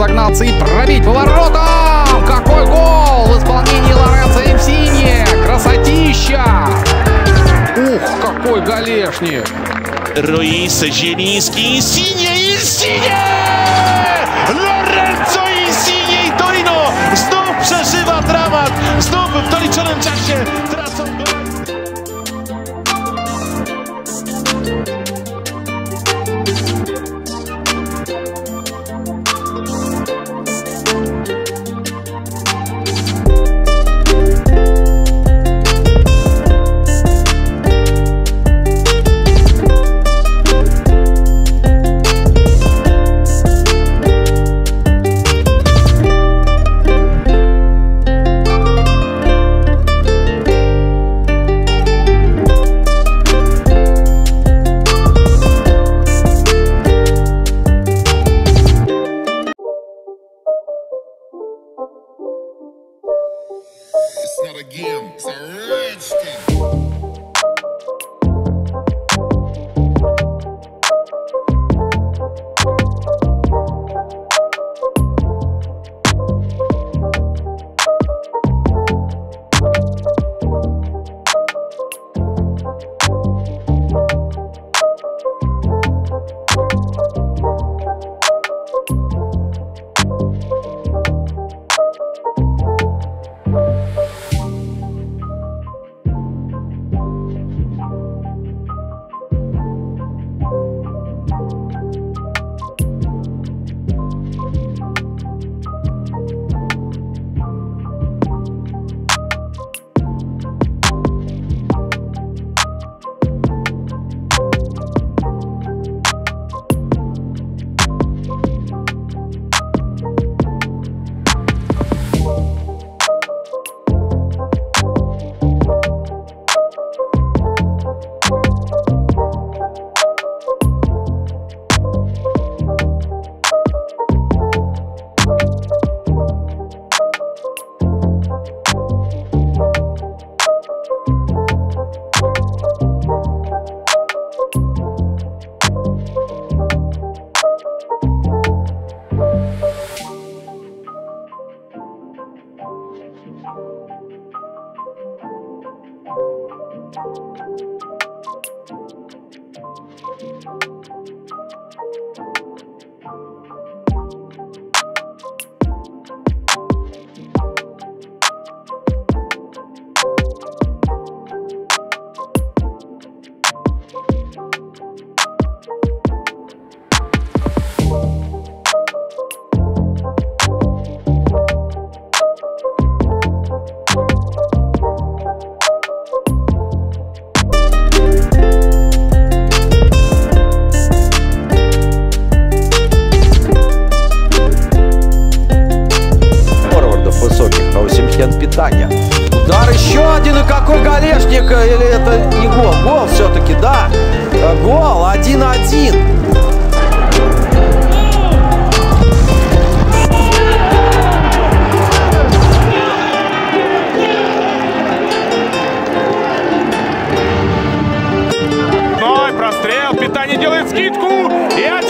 разогнаться и пробить поворотом! Какой гол в исполнении Лоренцо Эмсини! Красотища! Ух, какой галешник! Руис, Жиринский, Инсинья, Инсинья! Лоренцо ты на какой голешник? Или это не гол? Гол все-таки, да. Гол 1-1. Питание делает скидку и 1